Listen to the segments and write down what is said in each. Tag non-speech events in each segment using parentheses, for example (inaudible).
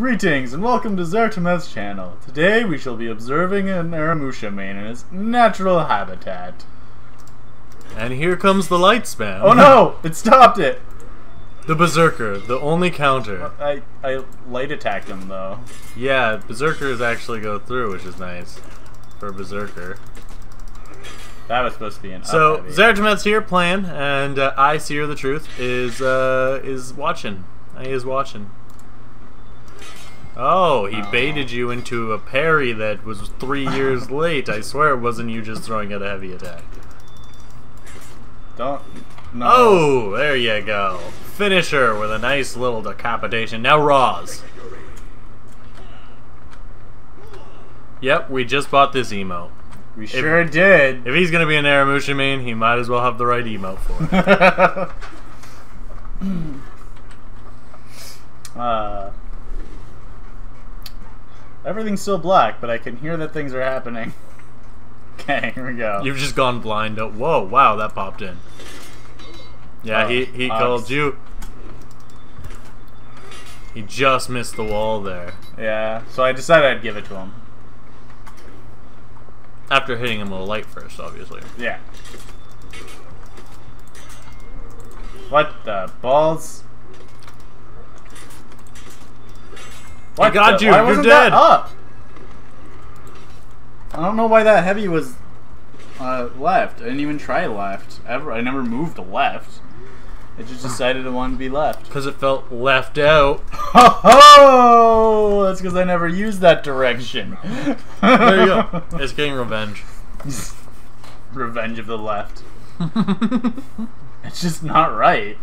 Greetings and welcome to Zaretameth's channel. Today we shall be observing an Aramusha main in its natural habitat. And here comes the light spam. Oh no! It stopped it! The Berserker, the only counter. I, I light attacked him though. Yeah, Berserkers actually go through, which is nice. For a Berserker. That was supposed to be an So, up here playing, and uh, I, Seer the Truth, is uh, is watching. He is watching. Oh, he Oh. baited you into a parry that was three years (laughs) late. I swear it wasn't you just throwing out a heavy attack. Don't. No. Oh, there you go. Finisher with a nice little decapitation. Now Roz. Yep, we just bought this emote. We sure did. If he's gonna be an Aramusha main, he might as well have the right emote for it. (laughs) uh, everything's still black, but I can hear that things are happening. (laughs) Okay, here we go. You've just gone blind. Oh, whoa, wow, that popped in. Yeah, Oh, he, he called you. He just missed the wall there. Yeah, so I decided I'd give it to him. After hitting him with a light first, obviously. Yeah. What the balls? What got the- you, Why you're wasn't dead. That up? I don't know why that heavy was uh, left. I didn't even try left ever. I never moved left. It just decided it wanted to be left. Because it felt left out. (laughs) Oh, that's because I never used that direction. There you go. (laughs) It's getting revenge. Revenge of the left. (laughs) It's just not right.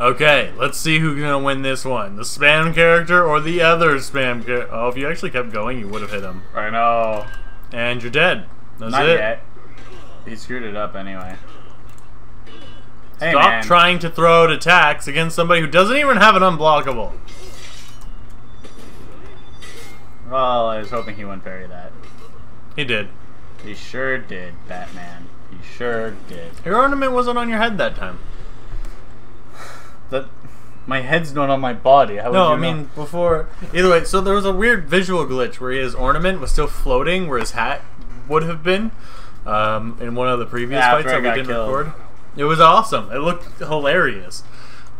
Okay, let's see who's gonna win this one. The spam character or the other spam character. Oh, if you actually kept going, you would have hit him. I know. And you're dead. That's Not it. yet. He screwed it up anyway. Hey Stop man. trying to throw out attacks against somebody who doesn't even have an unblockable. Well, I was hoping he wouldn't parry that. He did. He sure did, Batman. He sure did. Your ornament wasn't on your head that time. That my head's not on my body. How would No, I mean before. Either way, so there was a weird visual glitch where his ornament was still floating where his hat would have been um, in one of the previous Yeah, fights that we didn't killed. record. It was awesome. It looked hilarious.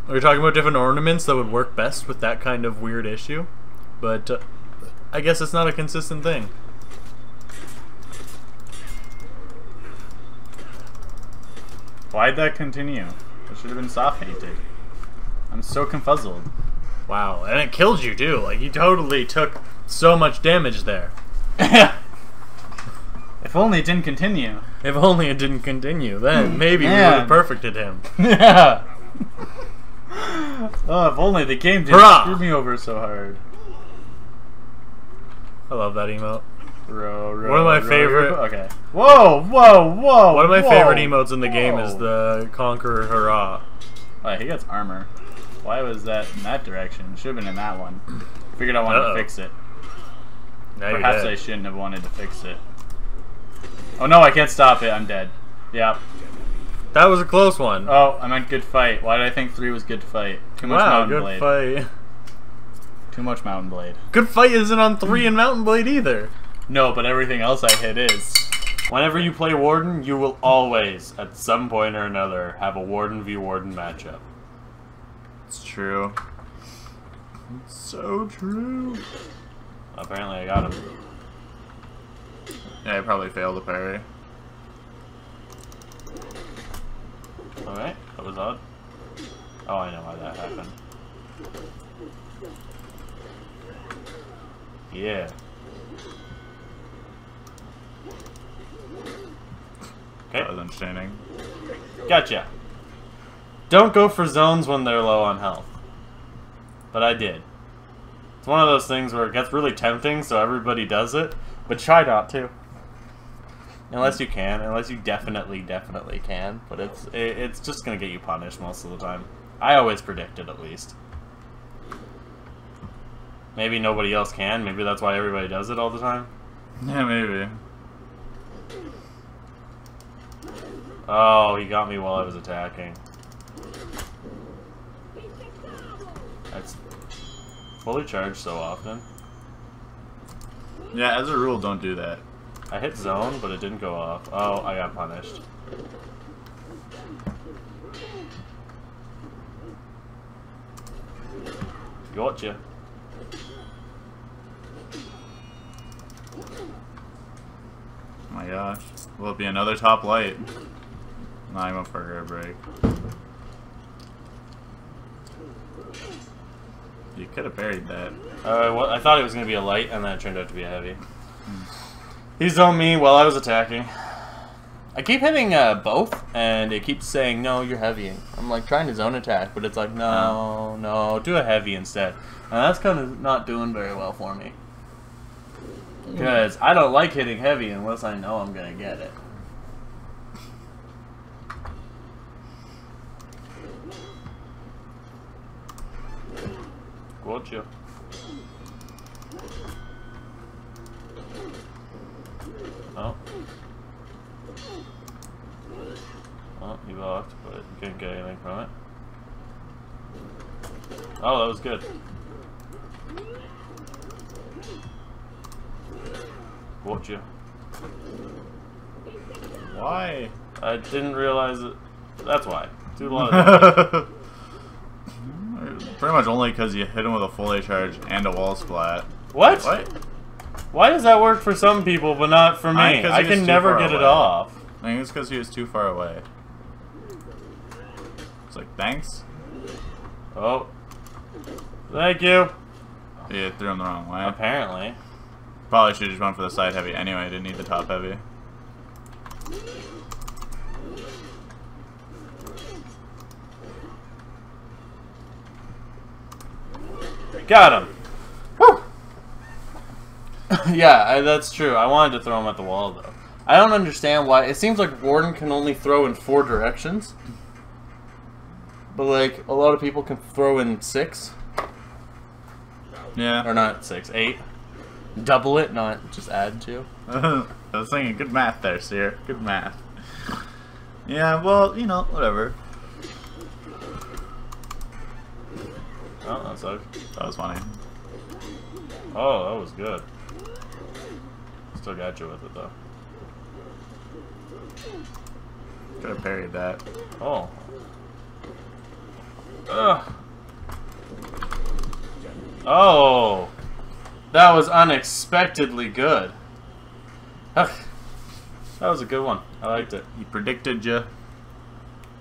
We were talking about different ornaments that would work best with that kind of weird issue, but uh, I guess it's not a consistent thing. Why'd that continue? It should have been soft feinted. I'm so confuzzled. Wow, and it killed you too. Like you totally took so much damage there. (laughs) if only it didn't continue. If only it didn't continue, then hmm. maybe we would have perfected him. (laughs) yeah. oh, if only the game didn't Hurrah! screw me over so hard. I love that emote. Row, row, One of my row favorite-. Okay. Whoa, whoa, whoa. One of my whoa. favorite emotes in the game is the Conqueror Hurrah. Oh, he gets armor. Why was that in that direction? Should have been in that one. Figured I wanted Uh-oh. to fix it. Now Perhaps. I shouldn't have wanted to fix it. Oh no, I can't stop it. I'm dead. Yep. That was a close one. Oh, I meant good fight. Why did I think three was good fight? Too much wow, Mountain good Blade. fight. Too much Mount & Blade. Good fight isn't on three in Mount & Blade either. No, but everything else I hit is. Whenever you play Warden, you will always, at some point or another, have a Warden v Warden matchup. True. It's so true. Apparently, I got him. Yeah, I probably failed the parry. Alright, that was odd. Oh, I know why that happened. Yeah. Okay. That was entertaining. Gotcha. Don't go for zones when they're low on health. But I did. It's one of those things where it gets really tempting, so everybody does it, but try not to. Unless you can, unless you definitely, definitely can, but it's it, it's just gonna get you punished most of the time. I always predict it at least. Maybe nobody else can. Maybe that's why everybody does it all the time. Yeah, maybe. Oh, he got me while I was attacking. That's fully charged so often. Yeah, as a rule, don't do that. I hit zone, but it didn't go off. Oh, I got punished. Gotcha. Oh my gosh. Will it be another top light? No, I went for a break. You could have parried that. Uh, well, I thought it was going to be a light, and then it turned out to be a heavy. He's on me while I was attacking. I keep hitting uh, both, and it keeps saying, no, you're heavying. I'm like trying to zone attack, but it's like, no, no, do a heavy instead. And that's kind of not doing very well for me. Because I don't like hitting heavy unless I know I'm going to get it. Gotcha. Oh. Oh, you blocked, but you couldn't get anything from it. Oh, that was good. Gotcha. Why? I didn't realize it. That's why. Do a lot of (laughs) damage. Pretty much only because you hit him with a full A charge and a wall splat. What? What? Why does that work for some people but not for me? I I can never get it off. I think it's because he was too far away. It's like, thanks? Oh. Thank you. Yeah, threw him the wrong way. Apparently. Probably should have just went for the side heavy anyway. Didn't need the top heavy. Got him. Woo! (laughs) yeah, I, that's true. I wanted to throw him at the wall, though. I don't understand why. It seems like Warden can only throw in four directions. But, like, a lot of people can throw in six. Yeah. Or not six, eight. Double it, not just add two. (laughs) I was thinking, good math there, Seer. Good math. Yeah, well, you know, whatever. Oh, that sucks. That was funny. Oh, that was good. Still got you with it, though. Could have parried that. Oh. Ugh. Oh. That was unexpectedly good. Ugh. That was a good one. I liked it. He predicted you.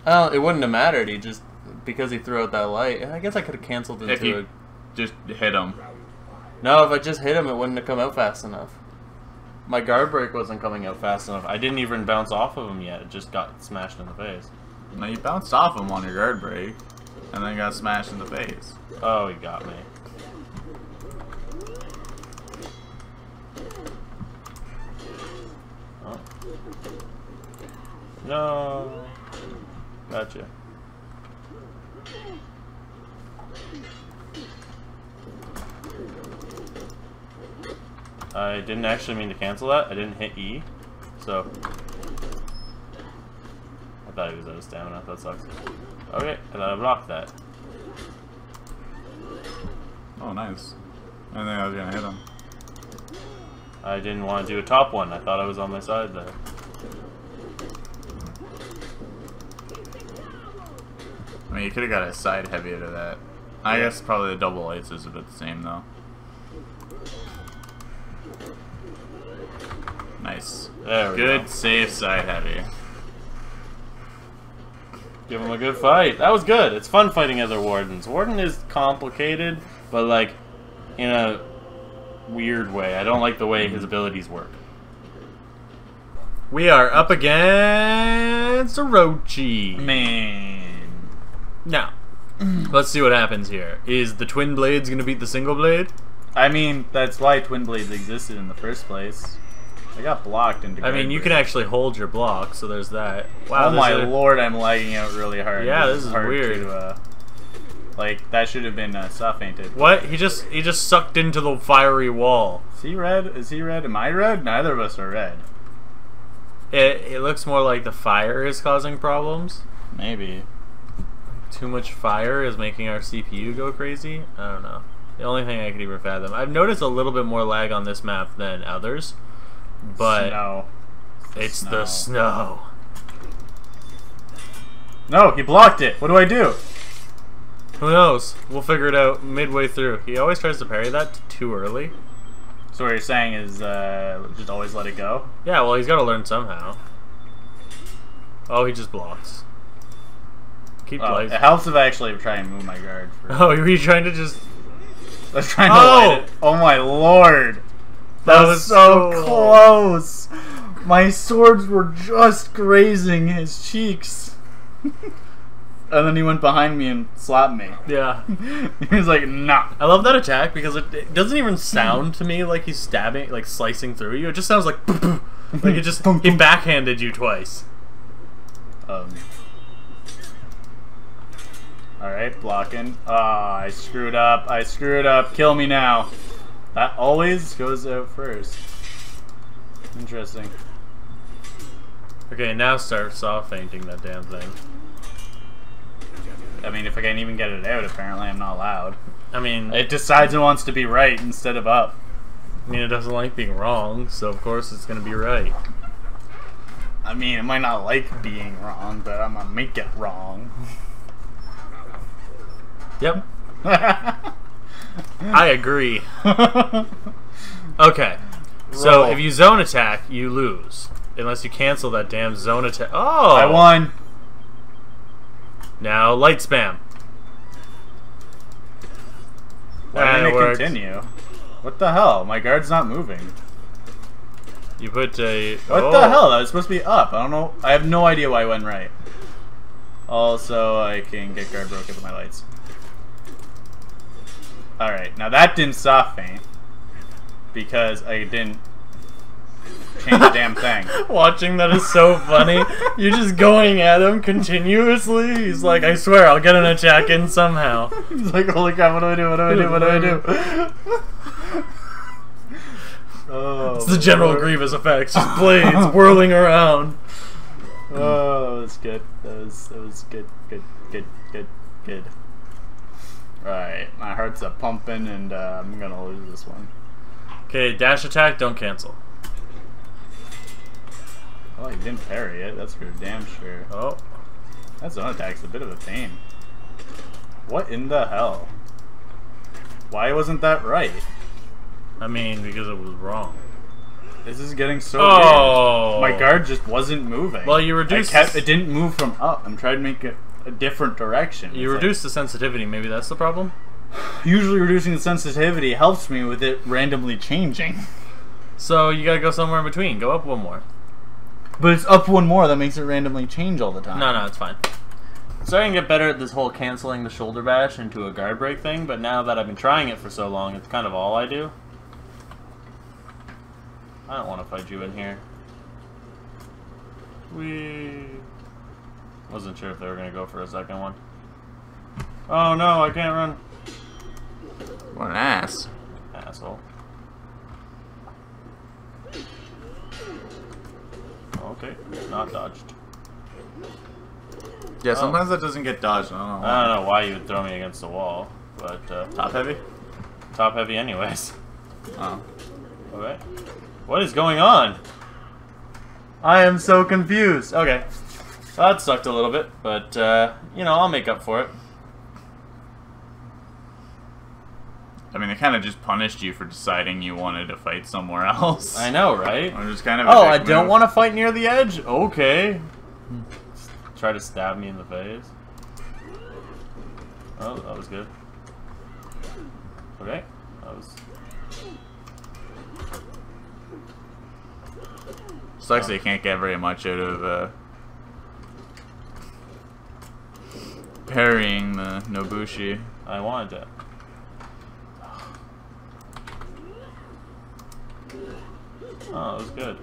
Well, it wouldn't have mattered. He just because he threw out that light. I guess I could have canceled into If you it. just hit him. No, if I just hit him, it wouldn't have come out fast enough. My guard break wasn't coming out fast enough. I didn't even bounce off of him yet. It just got smashed in the face. No, you bounced off him on your guard break, and then got smashed in the face. Oh, he got me. Oh. No. Gotcha. I didn't actually mean to cancel that. I didn't hit E. So. I thought he was out of stamina. That sucks. Okay, I thought I blocked that. Oh, nice. I think I was gonna hit him. I didn't want to do a top one. I thought I was on my side there. I mean, you could have got a side heavy out of that. I guess probably the double lights is a bit the same though. Nice. There we Good go. safe side heavy. Give him a good fight. That was good. It's fun fighting other wardens. Warden is complicated, but like in a weird way. I don't like the way his abilities work. We are up against Orochi. Man. Now, let's see what happens here. Is the twin blades gonna beat the single blade? I mean, that's why Twin Blades existed in the first place. I got blocked into I mean, you can actually hold your block, so there's that. Wow, oh my a- lord, I'm lagging out really hard. Yeah, this is hard weird. To, uh, like, that should have been uh, soft feinted. What? He just he just sucked into the fiery wall. Is he red? Is he red? Am I red? Neither of us are red. It it looks more like the fire is causing problems. Maybe. Too much fire is making our CPU go crazy. I don't know. The only thing I could even fathom. I've noticed a little bit more lag on this map than others, but Snow. it's Snow. the snow. No, he blocked it. What do I do? Who knows? We'll figure it out midway through. He always tries to parry that too early. So what you're saying is uh, just always let it go? Yeah, well, he's got to learn somehow. Oh, he just blocks. Keep Oh, life. it helps if I actually try and move my guard. For... (laughs) Oh, were you trying to just? I was trying to Oh! light it. Oh my lord! That was so so- close. My swords were just grazing his cheeks. (laughs) and then he went behind me and slapped me. Yeah. (laughs) he was like, nah. I love that attack because it, it doesn't even sound to me like he's stabbing, like slicing through you. It just sounds like, (laughs) like it just he backhanded you twice. Um. Alright, blocking. Ah, I screwed up. I screwed up. Kill me now. That always goes out first. Interesting. Okay, now start soft feinting that damn thing. I mean, if I can't even get it out, apparently I'm not allowed. I mean, It decides it wants to be right instead of up. I mean, it doesn't like being wrong, so of course it's gonna be right. I mean, it might not like being wrong, but I'm gonna make it wrong. Yep, (laughs) I agree. (laughs) Okay, so Roll. if you zone attack, you lose. Unless you cancel that damn zone attack. Oh! I won. Now light spam. Why didn't it worked. continue? What the hell? My guard's not moving. You put a. What oh. the hell? That was supposed to be up. I don't know. I have no idea why I went right. Also, I can get guard broken with my lights. Alright, now that didn't stop me. Because I didn't change the damn thing. (laughs) Watching that is so funny. You're just going at him continuously. He's like, I swear, I'll get an attack in somehow. (laughs) He's like, holy crap, what do I do? What do I do? What do I do? (laughs) oh, It's the General Lord. Grievous effects. Just blades whirling around. Oh, that was good. That was that was good. Good. Good. Good. Good. Right, my heart's a pumping, and uh, I'm gonna lose this one. Okay, dash attack, don't cancel. Oh, he didn't parry it. That's for damn sure. Oh. That zone attack's a bit of a pain. What in the hell? Why wasn't that right? I mean, because it was wrong. This is getting so Oh. weird. My guard just wasn't moving. Well, you reduced- kept, it didn't move from up. I'm trying to make it a different direction. You It's like- reduce the sensitivity, maybe that's the problem? usually reducing the sensitivity helps me with it randomly changing. So you gotta go somewhere in between. Go up one more. But it's up one more that makes it randomly change all the time. No, no, it's fine. So I can get better at this whole canceling the shoulder bash into a guard break thing, but now that I've been trying it for so long, it's kind of all I do. I don't want to fight you in here. We wasn't sure if they were gonna go for a second one. Oh no, I can't run. What an ass. Asshole. Okay, not dodged. Yeah, sometimes that doesn't get dodged. I don't know. I don't know why you would throw me against the wall, but uh, Top heavy? top heavy anyways. (laughs) Oh. Okay. What is going on? I am so confused. Okay. That sucked a little bit, but, uh, you know, I'll make up for it. I mean, they kind of just punished you for deciding you wanted to fight somewhere (laughs) else. I know, right? Which is kind of. Oh, I don't want to fight near the edge? Okay. Try to stab me in the face. Oh, that was good. Okay. That was... Sucks that you can't get very much out of uh, parrying the Nobushi. I wanted to. Oh, that was good.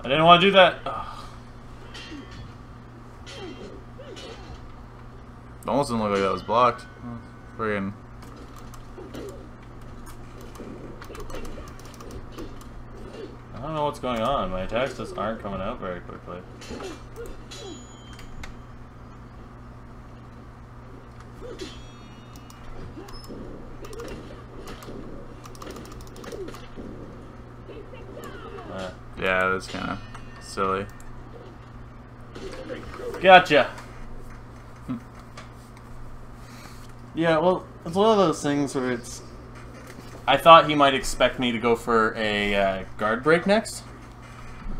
I didn't want to do that. Ugh. Almost didn't look like that was blocked. Friggin' I don't know what's going on. My attacks just aren't coming out very quickly. Uh, Yeah, that's kind of silly. Gotcha. Yeah, well, it's one of those things where it's. I thought he might expect me to go for a uh, guard break next.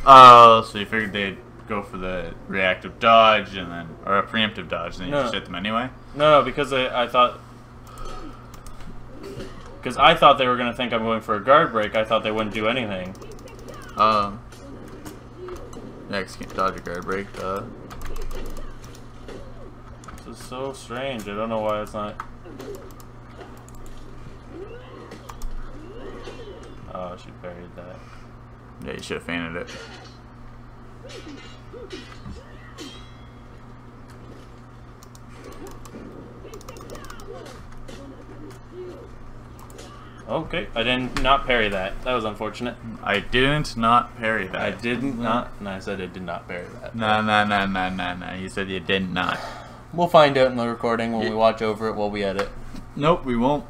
Oh, so you figured they'd go for the reactive dodge and then, or a preemptive dodge, and then you No. just hit them anyway? No, no, because I, I thought. Because I thought they were going to think I'm going for a guard break. I thought they wouldn't do anything. Um. You can't dodge a guard break, duh. This is so strange. I don't know why it's not. Oh, she parried that. Yeah, you should have feinted it. Okay, I didn't not parry that. That was unfortunate. I didn't not parry that. I did not. Not, and I said I did not parry that. Nah, nah, nah, nah, nah, nah. You said you did not. We'll find out in the recording when we watch over it while we edit. Nope, we won't.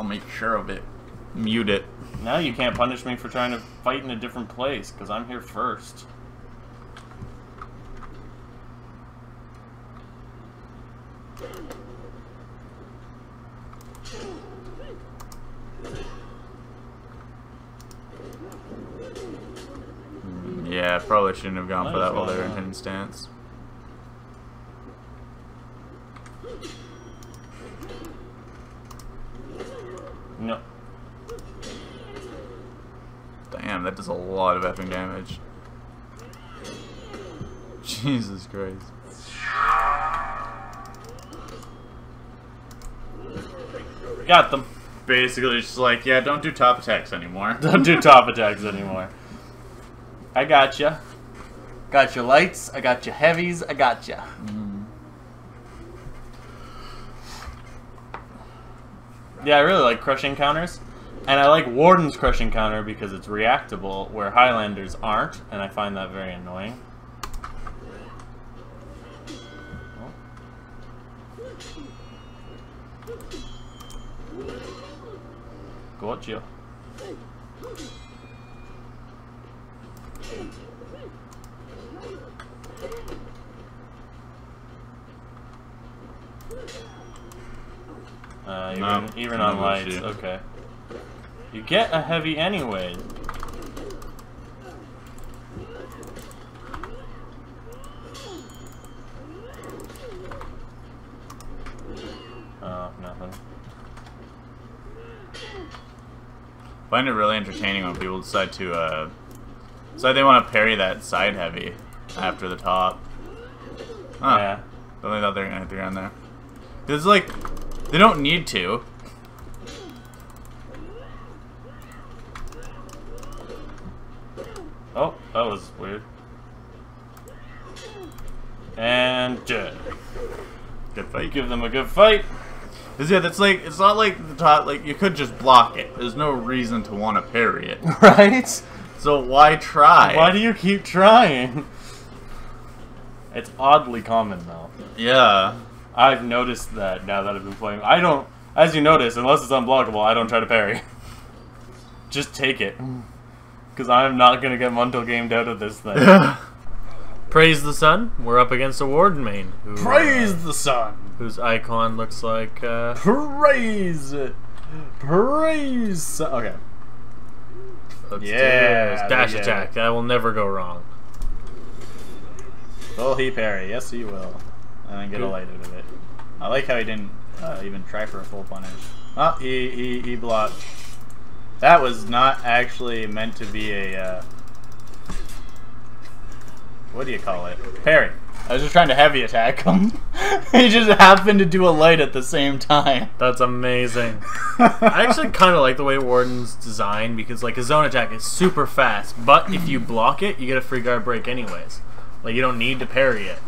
I'll make sure of it. Mute it. Now you can't punish me for trying to fight in a different place because I'm here first. Mm, yeah, probably shouldn't have gone Might for that while they were in hidden stance. No. Damn, that does a lot of effing damage. (laughs) Jesus Christ. Got them. Basically, just like, yeah, don't do top attacks anymore. (laughs) Don't do top attacks anymore. I got you. Got your lights. I got your heavies. I got you. Yeah, I really like crushing counters. And I like Warden's crushing counter because it's reactable, where Highlanders aren't, and I find that very annoying. Gotcha. Uh, even, No, even on lights, okay. You get a heavy anyway. Oh, nothing. find it really entertaining when people decide to, uh, decide they want to parry that side heavy after the top. Huh. Yeah. Only thought they were gonna hit the ground there. It's like, they don't need to. Oh, that was weird. And dead. Good fight. give them a good fight. 'Cause, yeah, that's like, it's not like the top, like, you could just block it. There's no reason to want to parry it. (laughs) Right? So why try? Why do you keep trying? It's oddly common though. Yeah. I've noticed that now that I've been playing. I don't, as you notice, unless it's unblockable, I don't try to parry. (laughs) Just take it. Because I'm not going to get Muntel gamed out of this thing. (laughs) Praise the sun. We're up against a Warden main. Who, uh, Praise the sun. whose icon looks like. Uh, Praise it. Praise. Okay. let's Yeah. Dash yeah. attack. That will never go wrong. Will he parry? Yes, he will. And then get a light out of it. I like how he didn't uh, even try for a full punish. Oh, he, he, he blocked. That was not actually meant to be a, uh, what do you call it? Parry. I was just trying to heavy attack him. (laughs) he just happened to do a light at the same time. That's amazing. (laughs) I actually kind of like the way Warden's designed because, like, a zone attack is super fast, but if you block it, you get a free guard break anyways. Like, you don't need to parry it.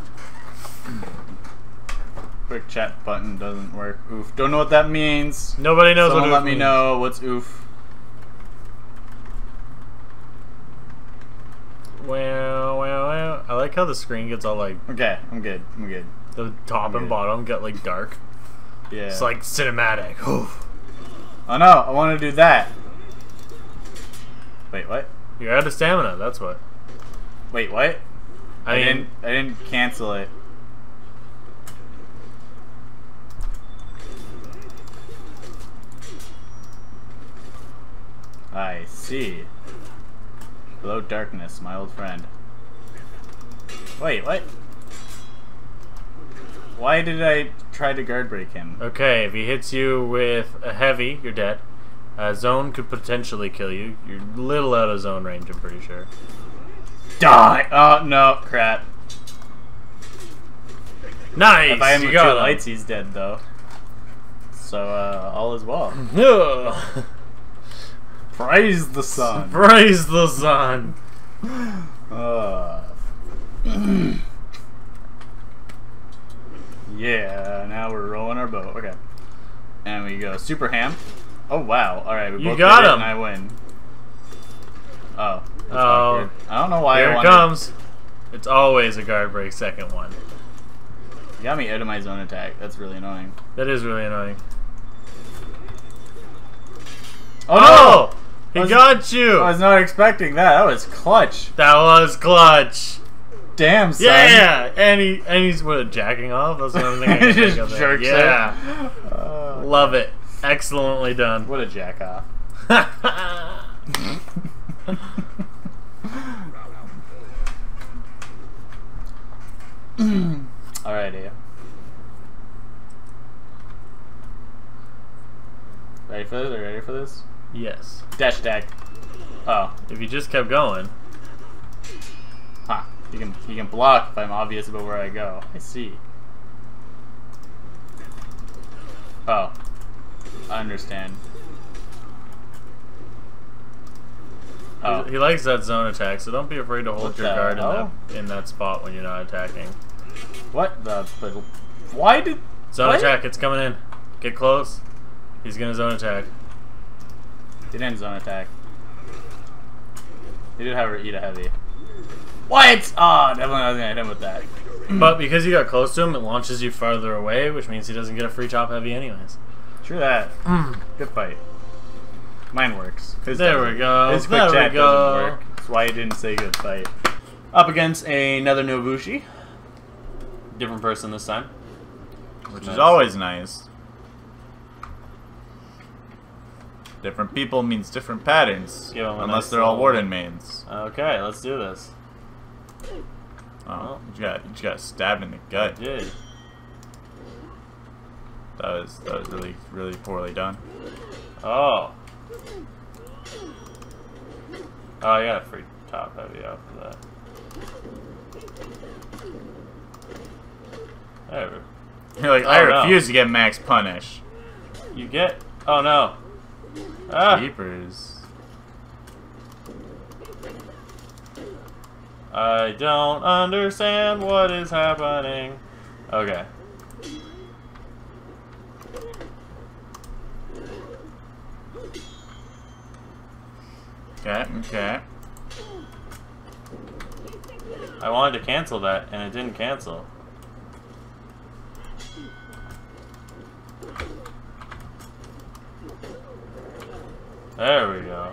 Quick chat button doesn't work. Oof. Don't know what that means. Nobody knows Someone what let me means. know what's oof. Well, well, well. I like how the screen gets all like Okay, I'm good. I'm good. the top and bottom get like dark. Yeah. It's like cinematic. (sighs) Oof. Oh no, I want to do that. Wait, what? You're out of stamina. That's what. Wait, what? I, I, mean, didn't. I didn't cancel it. I see. Hello, darkness, my old friend. Wait, what? Why did I try to guard break him? Okay, if he hits you with a heavy, you're dead. A zone could potentially kill you. You're a little out of zone range, I'm pretty sure. Die! Oh no, crap. Nice! If I have you two him. lights, he's dead though. So uh, all is well. (laughs) Praise the sun. Praise the sun. Uh, (clears throat) yeah, now we're rolling our boat. Okay. And we go super ham. Oh wow! All right, we You both got it him. and I win. Oh. Oh. awkward. I don't know why Here I it comes. It's always a guard break second one. You got me out of my zone attack. That's really annoying. That is really annoying. Oh, Oh! He was- got you! I was not expecting that. That was clutch. that was clutch. Damn, son. Yeah! And he and he's what jacking off? That's only thing I (laughs) think just there. jerks yeah. Uh, (laughs) Love it. Excellently done. what a jack off. (laughs) Alrighty. Ready for this? Are you ready for this? Yes. Dash attack. Oh, If you just kept going. huh. You can you can block if I'm obvious about where I go. I see. Oh, I understand. Oh, He likes that zone attack, so don't be afraid to hold What your guard in that oh. in that spot when you're not attacking. what the? But why did Zone what? attack, it's coming in. Get close. He's gonna zone attack. He didn't zone attack. He did have her eat a heavy. What? Oh, definitely not gonna hit him with that. (clears throat) But because you got close to him, it launches you farther away, which means he doesn't get a free top heavy anyways. True that. (clears throat) Good fight. Mine works. His There doesn't. we go. His quick There we go. doesn't work. That's why he didn't say good fight. Up against another Nobushi. Different person this time. Which Nice. is always nice. Different people means different patterns. Give 'em a unless they're all warden mains. Okay, let's do this. Oh, you got you just got stabbed in the gut. Did. That was that was really really poorly done. Oh. Oh, I got a free top heavy off of that. There. (laughs) You're like, oh, I Oh, no. refuse to get max punish. You get. Oh no. Ah. Keepers. I don't understand what is happening. Okay. Okay, okay. I wanted to cancel that and it didn't cancel. There we go.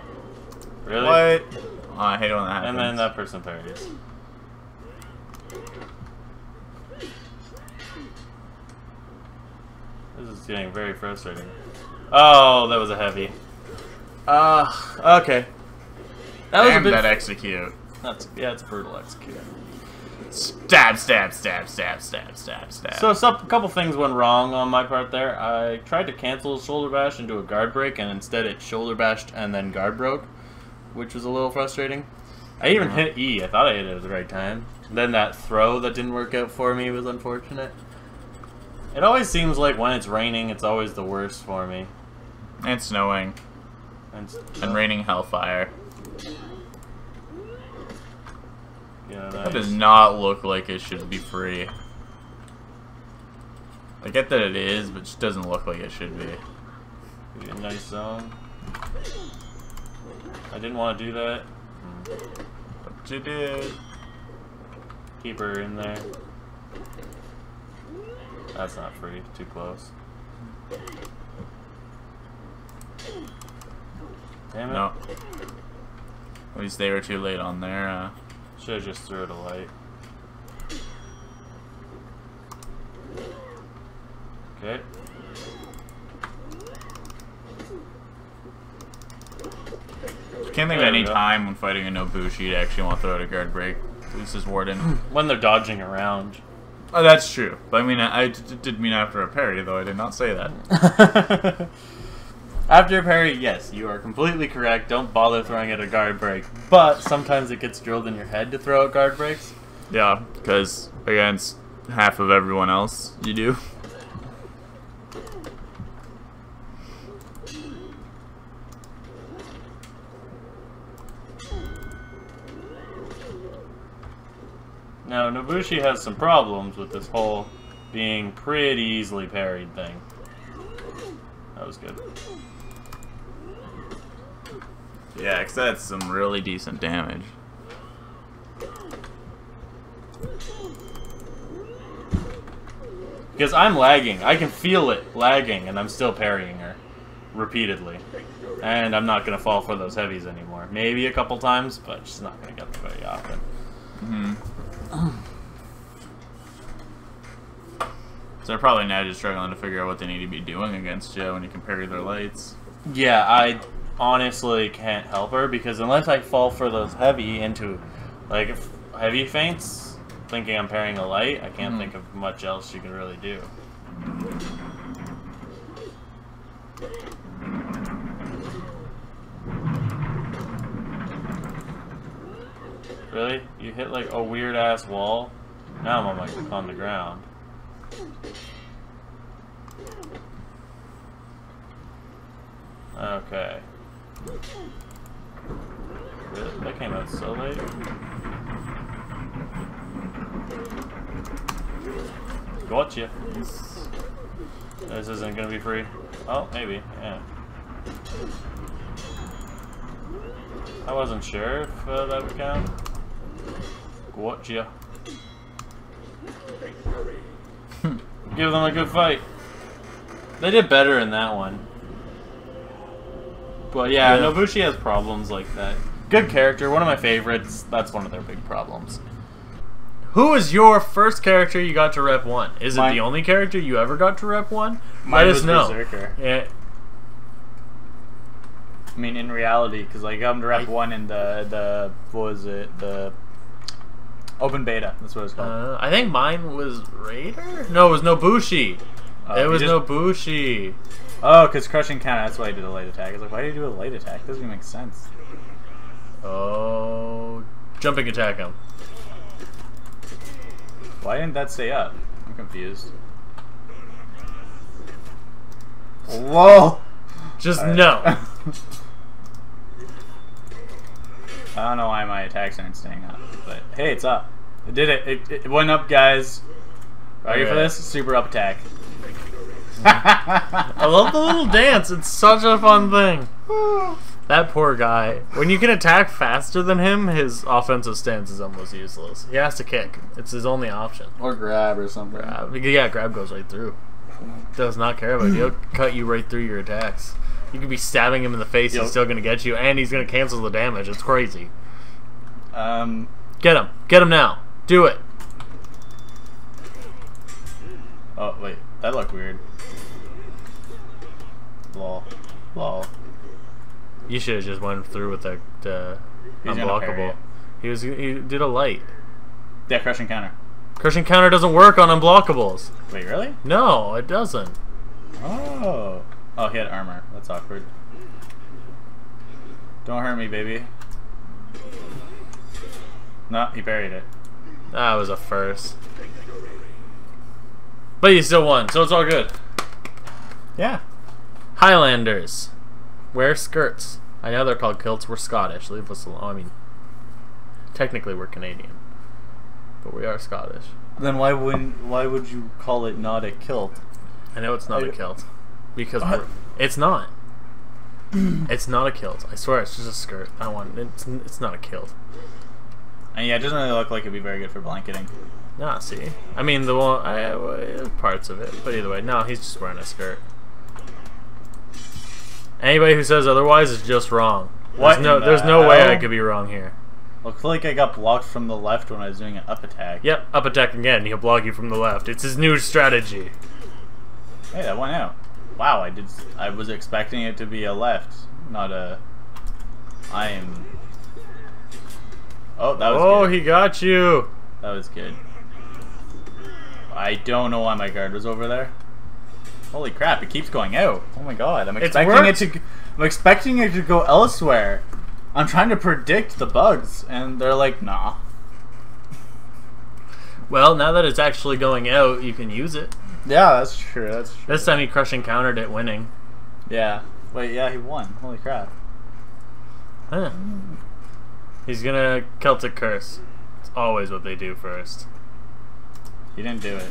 Really? What? Oh, I hate it when that happens. And then that person parries. This is getting very frustrating. Oh, that was a heavy. Uh, okay. That was Damn a bit. that execute. That's yeah, it's a brutal execute. Stab, stab, stab, stab, stab, stab, stab. So, so a couple things went wrong on my part there. I tried to cancel shoulder bash and do a guard break, and instead it shoulder bashed and then guard broke, which was a little frustrating. I even Uh-huh. hit E. I thought I hit it at the right time. Then that throw that didn't work out for me was unfortunate. It always seems like when it's raining, it's always the worst for me. and snowing. And, And raining hellfire. Yeah, That does not look like it should be free. I get that it is, but it just doesn't look like it should be. A nice zone. I didn't want to do that. But you did. Keep her in there. That's not free. Too close. Damn it. No. At least they were too late on their. Uh, Should have just threw it a light. Okay. can't think of any time when fighting a Nobushi to actually want to throw out a guard break. This is Warden. (clears throat) When they're dodging around. oh, that's true. But I mean, I, I d- d- did mean after a parry, though I did not say that. (laughs) After a parry, yes, you are completely correct. Don't bother throwing at a guard break. But sometimes it gets drilled in your head to throw out guard breaks. Yeah, because against half of everyone else, you do. Now, Nobushi has some problems with this whole being pretty easily parried thing. That was good. Yeah, because that's some really decent damage. Because I'm lagging. I can feel it lagging, and I'm still parrying her repeatedly. And I'm not going to fall for those heavies anymore. Maybe a couple times, but just not going to get them very often. hmm So they're probably now just struggling to figure out what they need to be doing against you when you can parry their lights. Yeah, I honestly can't help her because unless I fall for those heavy into, like, heavy feints, thinking I'm parrying a light, I can't Mhm. think of much else you can really do. Really? You hit like a weird ass wall? Now I'm on like, on the ground. Okay. Really? That came out so late? Gotcha. This isn't gonna be free. Oh, maybe, yeah. I wasn't sure if uh, that would count. Gotcha. Give them a good fight. They did better in that one. But yeah, Yeah. Nobushi has problems like that. Good character, one of my favorites. That's one of their big problems. Who is your first character you got to rep one? Is it the only character you ever got to rep one? Mine Let us was know. Berserker. Yeah, I mean, in reality, because like I'm to rep one in the the what was it the open beta? That's what it's called. uh, I think mine was Raider. No, it was Nobushi. Uh, it was just- Nobushi. Oh, because crushing counter. That's why I did a light attack. I was like, why did you do a light attack? Doesn't even make sense. Oh, jumping attack him. Why didn't that stay up? I'm confused. Whoa! Just Alright. no. (laughs) I don't know why my attacks aren't staying up, but hey, it's up. It did it. It, it went up, guys. Ready for this? Super up attack. I love the little dance. It's such a fun thing. That poor guy. When you can attack faster than him, his offensive stance is almost useless. He has to kick. It's his only option. or grab or something. Grab. yeah, grab goes right through. Does not care about you. He'll (clears throat) cut you right through your attacks. You could be stabbing him in the face. Yep. He's still gonna get you, and he's gonna cancel the damage. It's crazy. Um, Get him. Get him now. Do it. Oh wait, that looked weird. Lol. Lol. You should have just went through with the, the He's gonna parry unblockable. He was he did a light. Yeah, crushing counter. Crushing counter doesn't work on unblockables. Wait, really? No, it doesn't. Oh. Oh, he had armor. That's awkward. Don't hurt me, baby. No, he parried it. That was a first. But you still won, so it's all good. Yeah. Highlanders wear skirts. I know they're called kilts. We're Scottish. Leave us alone. I mean, technically we're Canadian, but we are Scottish. Then why wouldn't? Why would you call it not a kilt? I know it's not a I- kilt because What? we're, it's not. (clears throat) it's not a kilt. I swear, it's just a skirt. I want. It's it's not a kilt. And yeah, it doesn't really look like it'd be very good for blanketing. Nah, see. I mean, the one I, well, parts of it, but either way, no, he's just wearing a skirt. Anybody who says otherwise is just wrong. What There's no, the there's no way I could be wrong here. Looks like I got blocked from the left when I was doing an up attack. Yep, up attack again. He'll block you from the left. It's his new strategy. Hey, that went out. Wow, I did. I was expecting it to be a left, not a. I am. Oh, that was Oh, good. he got you. That was good. I don't know why my guard was over there. Holy crap! It keeps going out. Oh my god! I'm expecting it to. I'm expecting it to go elsewhere. I'm trying to predict the bugs, and they're like, nah. Well, now that it's actually going out, you can use it. Yeah, that's true. That's true. This time he crushing countered it, winning. Yeah. Wait, yeah, he won. Holy crap. Huh. He's gonna Celtic Curse. It's always what they do first. He didn't do it.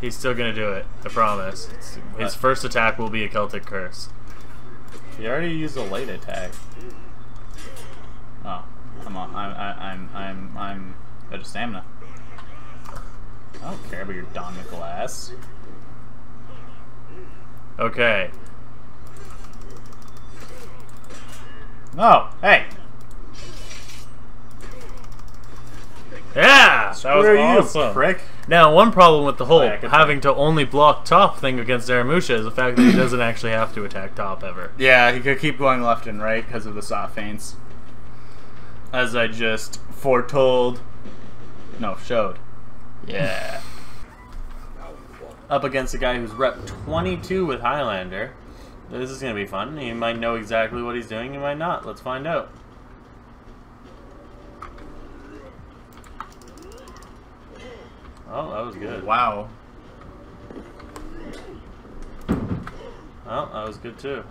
He's still gonna do it. I promise. It's- his first attack will be a Celtic Curse. He already used a late attack. Oh, I'm on. I'm. I'm, I'm. I'm. I'm out of stamina. I don't care about your Don Mickle ass. Okay. No, hey. Yeah, that was you, awesome. prick. Now, one problem with the whole yeah, having to only block top thing against Aramusha is the fact that he doesn't actually have to attack top ever. (clears throat) Yeah, he could keep going left and right because of the soft feints. As I just foretold. No, showed. Yeah. (laughs) Up against a guy who's rep 22 with Highlander. This is going to be fun. He might know exactly what he's doing, he might not. Let's find out. Oh, that was good. Wow. Oh, that was good too.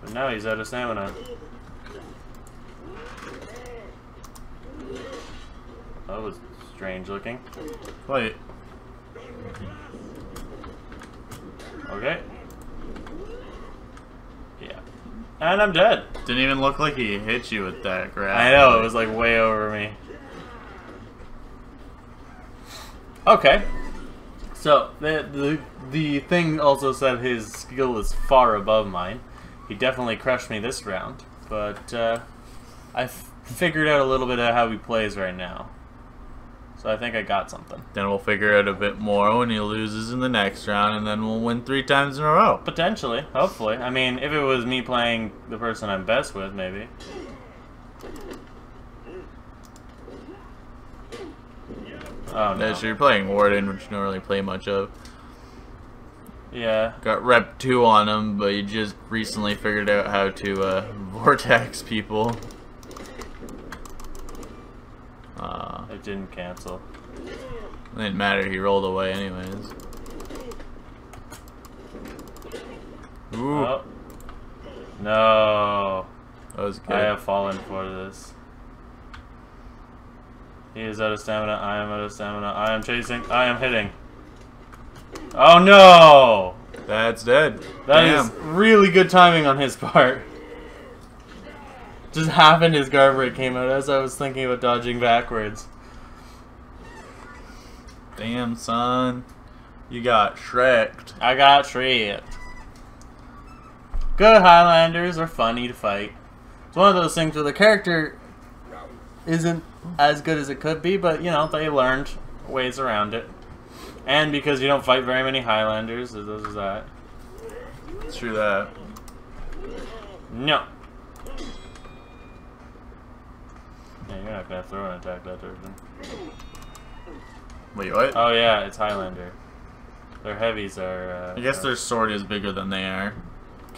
But now he's out of stamina. That was strange looking. Wait. Okay. Yeah. And I'm dead. Didn't even look like he hit you with that grab. I know, it was like way over me. Okay. So the the the thing also said his skill is far above mine. He definitely crushed me this round, but uh, I figured out a little bit of how he plays right now. So I think I got something. Then we'll figure out a bit more when he loses in the next round, and then we'll win three times in a row. Potentially, hopefully. I mean, if it was me playing the person I'm best with, maybe. Oh no. So you're playing Warden, which you don't really play much of. Yeah. Got rep 2 on him, but you just recently figured out how to uh, (laughs) vortex people. Uh, It didn't cancel. it didn't matter, he rolled away anyways. Ooh, Oh. No. that was good. I have fallen for this. He is out of stamina. I am out of stamina. I am chasing. I am hitting. Oh no! That's dead. That is Damn. really good timing on his part. Just happened his guard break came out as I was thinking about dodging backwards. Damn, son. You got shreked. I got tripped. Good Highlanders are funny to fight. It's one of those things where the character isn't as good as it could be, but you know, they learned ways around it. And because you don't fight very many Highlanders, there's there's that. True that. No. Yeah, you're not gonna throw an attack that direction. Wait, what? Oh yeah, it's Highlander. Their heavies are. Uh, I guess are- their sword is bigger than they are.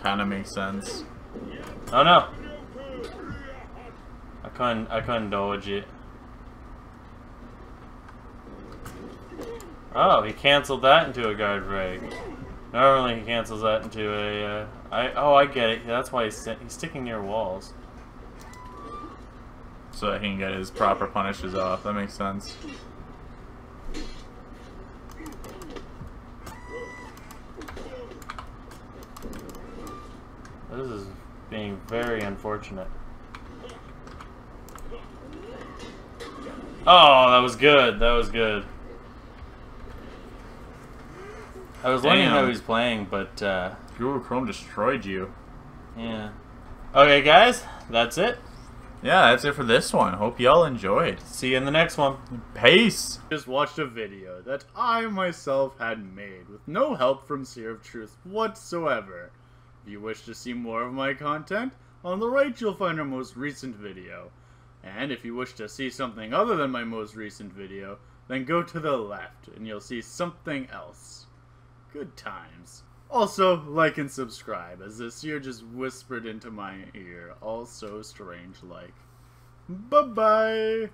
Kinda makes sense. Oh no! I couldn't. I couldn't dodge it. Oh, he canceled that into a guard break. Normally he cancels that into a. Uh, I oh I get it. That's why he's he's sticking near walls. So that he can get his proper punishes off. That makes sense. This is being very unfortunate. Oh, that was good. That was good. I was learning how he's playing, but uh, Google Chrome destroyed you. yeah. Okay, guys, that's it. Yeah, that's it for this one. Hope y'all enjoyed. See you in the next one. Peace. Just watched a video that I myself had made with no help from Seer of Truth whatsoever. If you wish to see more of my content, on the right you'll find our most recent video. And if you wish to see something other than my most recent video, then go to the left and you'll see something else. Good times. Also, like and subscribe, as this Seer just whispered into my ear, all so strange like. Bye bye!